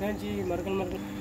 जी मरकल मरकल